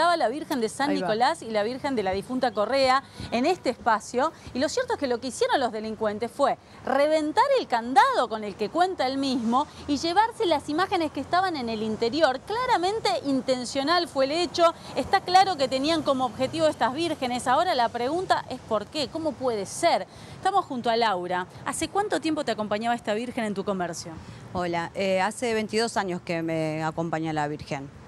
estaba la Virgen de San Nicolás y la Virgen de la difunta Correa en este espacio. Y lo cierto es que lo que hicieron los delincuentes fue reventar el candado con el que cuenta él mismo y llevarse las imágenes que estaban en el interior. Claramente intencional fue el hecho. Está claro que tenían como objetivo estas vírgenes. Ahora la pregunta es ¿por qué? ¿Cómo puede ser? Estamos junto a Laura. ¿Hace cuánto tiempo te acompañaba esta virgen en tu comercio? Hola, eh, hace 22 años que me acompaña la Virgen.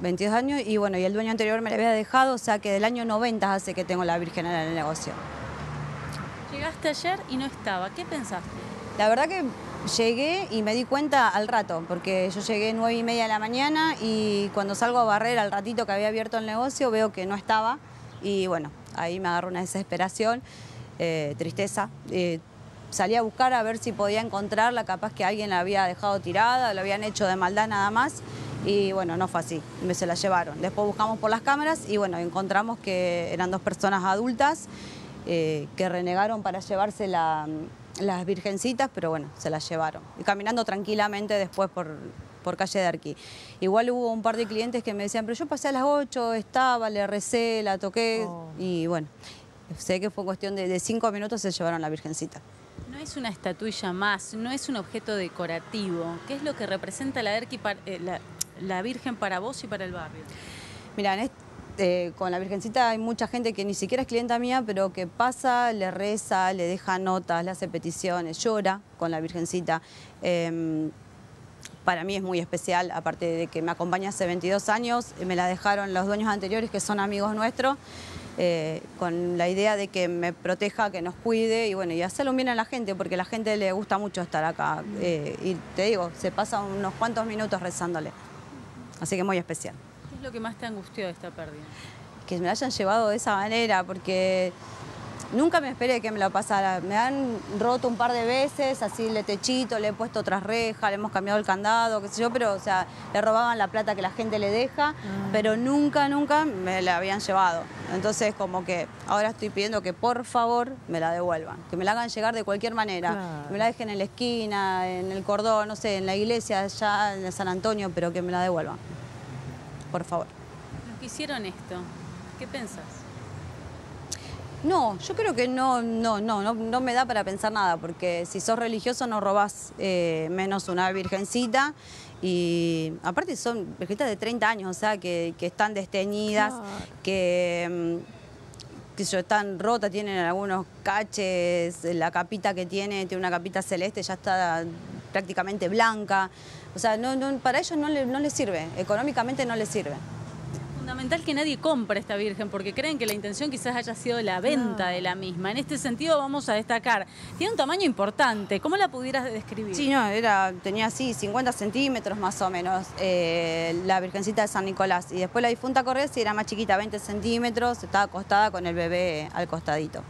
22 años y bueno, y el dueño anterior me la había dejado, o sea que del año 90 hace que tengo la Virgen en el negocio. Llegaste ayer y no estaba, ¿qué pensaste? La verdad que llegué y me di cuenta al rato, porque yo llegué 9 y media de la mañana y cuando salgo a barrer al ratito que había abierto el negocio veo que no estaba y bueno, ahí me agarró una desesperación, eh, tristeza. Eh, salí a buscar a ver si podía encontrarla, capaz que alguien la había dejado tirada, lo habían hecho de maldad nada más. Y bueno, no fue así, me se la llevaron. Después buscamos por las cámaras y bueno, encontramos que eran dos personas adultas eh, que renegaron para llevarse las virgencitas, pero bueno, se las llevaron. Y caminando tranquilamente después por, por calle de Arquí. Igual hubo un par de clientes que me decían, pero yo pasé a las 8, estaba, le recé, la toqué oh. y bueno, sé que fue cuestión de, de cinco minutos se llevaron la virgencita. No es una estatuilla más, no es un objeto decorativo. ¿Qué es lo que representa la, eh, la, Virgen para vos y para el barrio? Mira, eh, con la Virgencita hay mucha gente que ni siquiera es clienta mía, pero que pasa, le reza, le deja notas, le hace peticiones, llora con la Virgencita. Em, para mí es muy especial, aparte de que me acompaña hace 22 años, me la dejaron los dueños anteriores que son amigos nuestros. Eh, con la idea de que me proteja, que nos cuide y bueno, y hacerlo bien a la gente, porque a la gente le gusta mucho estar acá. Eh, y te digo, se pasa unos cuantos minutos rezándole. Así que muy especial. ¿Qué es lo que más te angustió de esta pérdida? Que me la hayan llevado de esa manera, porque Nunca me esperé que me lo pasara. Me han roto un par de veces, así le techito, le he puesto otras rejas, le hemos cambiado el candado, qué sé yo, pero o sea, le robaban la plata que la gente le deja, ah. pero nunca, nunca me la habían llevado. Entonces como que ahora estoy pidiendo que por favor me la devuelvan, que me la hagan llegar de cualquier manera, que me la dejen en la esquina, en el cordón, no sé, en la iglesia allá en San Antonio, pero que me la devuelvan. Por favor. Los que hicieron esto, ¿qué pensás? No, yo creo que no, no, no, no, me da para pensar nada, porque si sos religioso no robás eh, menos una virgencita. Y aparte son virgencitas de 30 años, o sea, que, están desteñidas, que, mm, que están rotas, tienen algunos caches, la capita que tiene, tiene una capita celeste, ya está prácticamente blanca. O sea, no, para ellos no, no les sirve, económicamente no les sirve fundamental que nadie compre esta Virgen porque creen que la intención quizás haya sido la venta de la misma. En este sentido vamos a destacar, tiene un tamaño importante, ¿cómo la pudieras describir? Sí, no, era, tenía así 50 centímetros más o menos eh, la Virgencita de San Nicolás y después la difunta Correa sí era más chiquita, 20 centímetros, estaba acostada con el bebé al costadito.